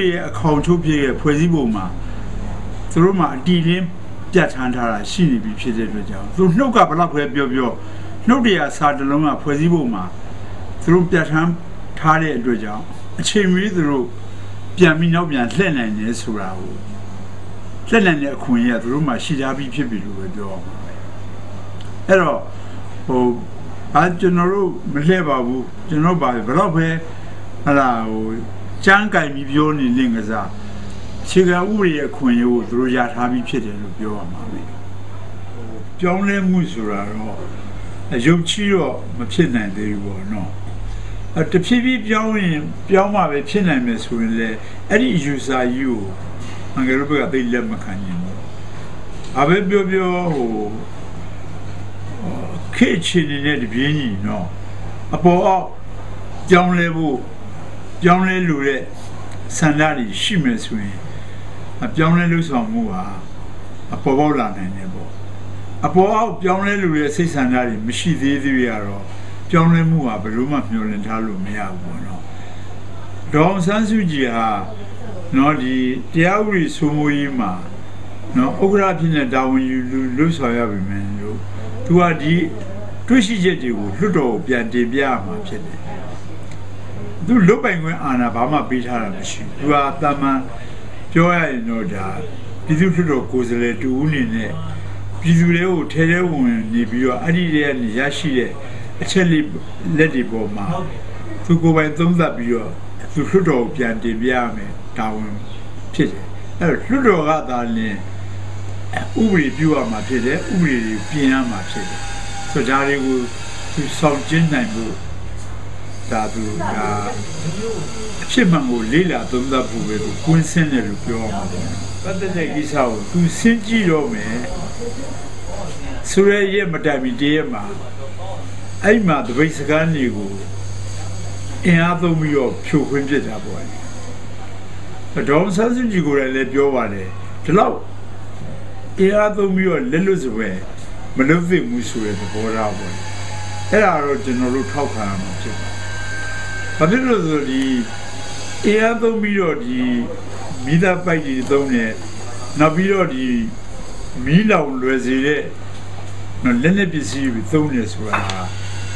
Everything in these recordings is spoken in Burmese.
ဒေရဲ့အခေါင်ထုတ်ဖြစ်ရဲ့ဖွဲ့စည်းပုံမှာသူတို့မှာအတီလင်းပြတ်ထန်းထားတာရှိနေပြီဖြစ်တဲ့အတွက်ကြောင့်သူနှုတ်ကဘလောက်ပဲပြောပြောနှုတ်တရားစာတစ်လုံးကဖွဲ့စည်းပုံမှာသူတို့ပြတ်ထန်းထားတဲ့အတွက်ကြောင့်အချိန်မီသူတို့ပြန်ပြီးနောက်ပြန်လှည့်နိုင်တယ်ဆိုတာကိုလှည့်နိုင်တဲ့အခွင့်အရေးကသူတို့မှရှိထားပြီးဖြစ်ပြီလို့ပဲပြောအောင်ပါပဲအဲ့တော့ဟိုအာကျွန်တော်တို့မလှည့်ပါဘူးကျွန်တော်ပါဘယ်တော့ပဲဟလာဟို ကြမ်းကြိုင်ပြီးပြောနေလင့်ကစားခြေကဥပဒေရဲ့အခွင့်အရေးကိုသူတို့ရထားပြီးဖြစ်တယ်လို့ပြောရမှာပဲပြောင်းလဲမှုဆိုတာတော့အယုတ်ချီတော့မဖြစ်နိုင်သေးဘူးပေါ့နော်အတဖြည်းဖြည်းပြောင်းရင်ပြောင်းမှပဲဖြစ်နိုင်မယ်ဆိုရင်လေအဲ့ဒီ user ကြီးကိုအင်္ဂလိပ်ဘက်ကသိလက်မခံနိုင်ဘူးအဘယ်ပြောပြောဟိုခေတ်ချင်နေတဲ့တပြင်းကြီးနော်အပေါ်အောက်ကြောင်းလဲဖို့ ကြောင်းလဲလို့တဲ့ဆန္ဒတွေရှိမယ်ဆိုရင်အပြောင်းလဲလို့ဆောင်မှုဟာအပေါ်ပေါက်လာနိုင်တယ်ပေါ့အပေါ်အောက်ပြောင်းလဲလို့ရဲ့စိတ်ဆန္ဒတွေမရှိသေးသေးရတော့ပြောင်းလဲမှုဟာဘယ်လိုမှမျှော်လင့်ထားလို့မရဘူးပေါ့နော်ဒေါအောင်ဆန်းစုကြည်ဟာနော်ဒီတရားဥပဒေစိုးမိုးရေးမှာနော်ဥက္ကရာဖြစ်တဲ့တာဝန်ယူလွတ်ဆော်ရပြီမယ်လို့သူကဒီတွေ့ရှိချက်တွေကိုလွတ်တော်ကိုပြန်တင်ပြရမှာဖြစ်တယ် သူလွတ်ပိုင်ခွင့်အာဏာဘာမှပေးထားတာမရှိဘူးသူကတာမန်ပြောရရင်တော့ဒါပြည်သူ့လွတ်တော်ကိုယ်စားလှယ်တူဦးနေနဲ့ပြည်သူတွေကိုထဲထဲဝင်နေပြီးတော့အဲ့ဒီတည်းကနေရရှိတဲ့အချက်လေးလက်တွေပေါ်မှာသူကိုယ်ပိုင်သုံးသပ်ပြီးတော့သူလွတ်တော်ကိုပြန်တင်ပြရမယ်တာဝန်ဖြစ်တယ်အဲ့တော့လွတ်တော်ကသာလင်ဥပဒေပြုရမှာဖြစ်တယ်ဥပဒေတွေပြင်ရမှာဖြစ်တယ်ဆိုတော့ဒါတွေကိုသူဆောင်ကျင်းနိုင်ဖို့ ဒါသူဒါအဖြစ်မှန်ကိုလေးလာသုံးသပ်ဖို့ပဲသူကွင်းဆင်းတယ်လို့ပြောရမှာပေါ့ပတ်သက်တဲ့ကိစ္စကိုသူစဉ်းကြည့်တော့မယ်ဆိုရရဲ့မတိုင်မီတည်းရဲ့မှာအဲ့မှာတပိတ်စကားနေကိုအင်အားသုံးပြီးတော့ဖြိုခွင်းပြစ်တာပေါ့ဒေါ်ဆန်းစုကြည်ကိုလည်းပြောပါတယ်ဒီလောက်အင်အားသုံးပြီးတော့လက်လွတ်စွဲမလုပ်သင့်ဘူးဆိုတဲ့သဘောထားပေါ့အဲ့ဒါတော့ကျွန်တော်တို့ထောက်ခံရမှာဖြစ်ပါတယ် ဘာဖြစ်လို့ဆိုဒီအင်အားသုံးပြီးတော့ဒီမိသားပိုက်ကြီးသုံးတယ်နောက်ပြီးတော့ဒီမီးလောင်လွယ်စေတဲ့နော်လက်လက်ပစ္စည်းတွေသုံးတယ်ဆိုတာ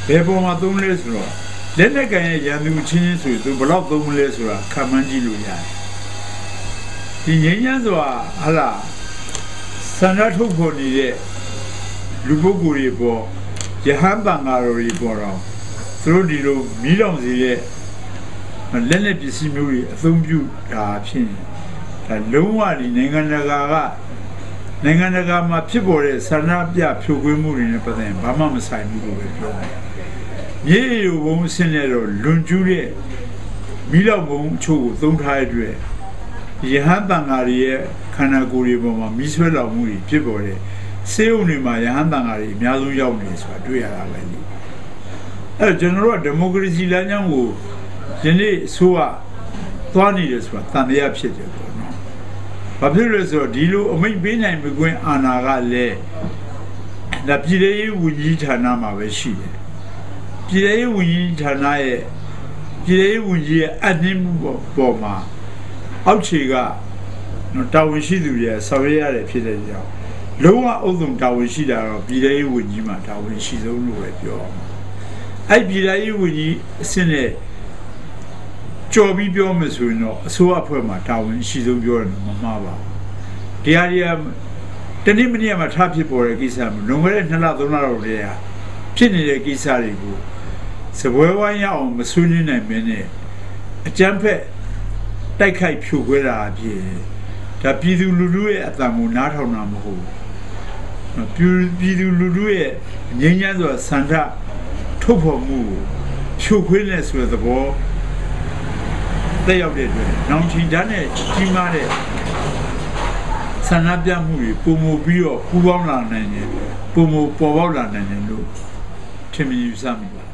ဘယ်ပေါ်မှာသုံးလဲဆိုတော့လက်လက်ကန်ရဲ့ရန်သူချင်းချင်းဆိုရင်သူဘယ်လောက်သုံးမလဲဆိုတာခံမှန်းကြည့်လို့ရတယ်ဒီငြိမ်းချမ်းစွာဟာလာဆန္ဒထုတ်ဖော်နေတဲ့လူပုဂ္ဂိုလ်တွေပေါ်ယဟန်တန်ဃာတော်တွေပေါ်တော့ သူတို့ဒီလိုမီးလောင်စေတဲ့လက်လက်ပစ္စည်းမျိုးတွေအသုံးပြုတာဖြစ်ရင်ဒါလုံးဝဒီနိုင်ငံတကာကနိုင်ငံတကာမှာဖြစ်ပေါ်တဲ့ဆန္ဒပြဖြိုခွင်းမှုတွေနဲ့ပတ်သက်ရင်ဘာမှမဆိုင်ဘူးလို့ပဲပြောတယ်။မြေရိုဘုံအဆင်းနဲ့တော့လွန်ကျူးတဲ့မိလောက်ဘုံအချို့ကိုသုံးထားတဲ့အတွက်ယဟန်တန်ဃာတွေရဲ့ခန္ဓာကိုယ်တွေပေါ်မှာမိဆွဲလောင်မှုတွေဖြစ်ပေါ်တဲ့စေုံတွေမှာယဟန်တန်ဃာတွေအများဆုံးရောက်နေဆိုတာတွေ့ရတာပဲလေ။ အဲကျွန်တော်တို့ကဒီမိုကရေစီလမ်းကြောင်းကိုယနေ့အစိုးရသွားနေတယ်ဆိုတာတန်တရားဖြစ်တယ်ပေါ့နော်။ဘာဖြစ်လို့လဲဆိုတော့ဒီလိုအမိတ်ပေးနိုင်မကွင်းအာဏာကလည်းဒါပြည်ထောင်ရေးဝန်ကြီးဌာနမှာပဲရှိတယ်။ပြည်ထောင်ရေးဝန်ကြီးဌာနရဲ့ပြည်ထောင်ရေးဝန်ကြီးရဲ့အနှင်းမှုပေါ်မှာအောက်ခြေကနော်တာဝန်ရှိသူတွေဆောင်ရွက်ရတယ်ဖြစ်တဲ့ကြောင့်လုံးဝအုပ်စုံတာဝန်ရှိတာတော့ပြည်ထောင်ရေးဝန်ကြီးမှာတာဝန်ရှိဆုံးလို့ပဲပြောအောင်။ အဲ့ပြည်ထောင်ရေးဝန်ကြီးအဆင့်နဲ့ကြော်ပြီးပြောမယ်ဆိုရင်တော့အစိုးရအဖွဲ့မှာတာဝန်ရှိဆုံးပြောတယ်မမှားပါဘူးတရားရီတနေ့မနေ့မှာထားဖြစ်ပေါ်တဲ့ကိစ္စမျိုးလွန်ခဲ့တဲ့2လ3လတော့တည်းဟာဖြစ်နေတဲ့ကိစ္စတွေကိုစပွဲဝိုင်းရအောင်မဆွေးနွေးနိုင်မင်းနဲ့အကြမ်းဖက်တိုက်ခိုက်ဖြိုခွဲတာအဖြစ်ဒါပြည်သူလူထုရဲ့အတံကိုနားထောင်တာမဟုတ်ဘူးပြည်သူလူထုရဲ့ငြိမ်းချမ်းစွာဆန္ဒ ထုတ်ဖော်မှုကိုဖြိုခွင်းနေဆိုတဲ့သဘောတက်ရောက်တဲ့အတွက်နောင်ချီဓာတ်နဲ့ကြီးမားတဲ့ဆန္ဒပြမှုတွေပုံမပြီးတော့ပူပေါင်းလာနိုင်တယ်ပုံမပေါ်ပေါက်လာနိုင်တယ်လို့ထင်မြင်ယူဆမိပါတယ်